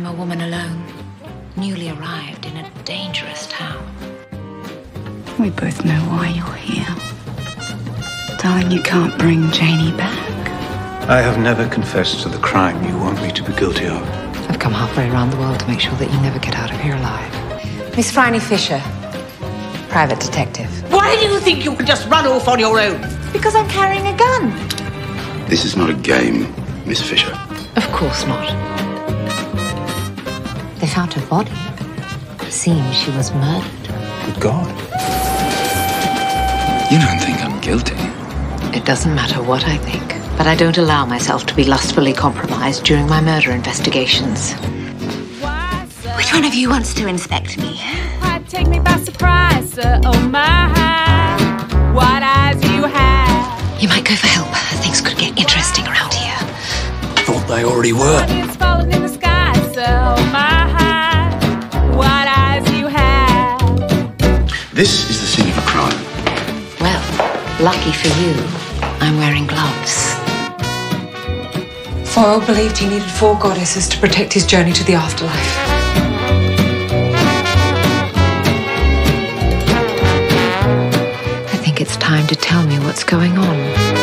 I'm a woman alone, newly arrived in a dangerous town. We both know why you're here. Darling, you can't bring Janie back. I have never confessed to the crime you want me to be guilty of. I've come halfway around the world to make sure that you never get out of here alive. Miss Phryne Fisher, private detective. Why do you think you can just run off on your own? Because I'm carrying a gun. This is not a game, Miss Fisher. Of course not. They found her body. Seems she was murdered. Good God. You don't think I'm guilty? It doesn't matter what I think, but I don't allow myself to be lustfully compromised during my murder investigations. Which one of you wants to inspect me? I Take me by surprise, sir. Oh my, what eyes you have. You might go for help. Things could get interesting around here. Thought they already were. This is the scene of a crime. Well, lucky for you, I'm wearing gloves. Foyle believed he needed four goddesses to protect his journey to the afterlife. I think it's time to tell me what's going on.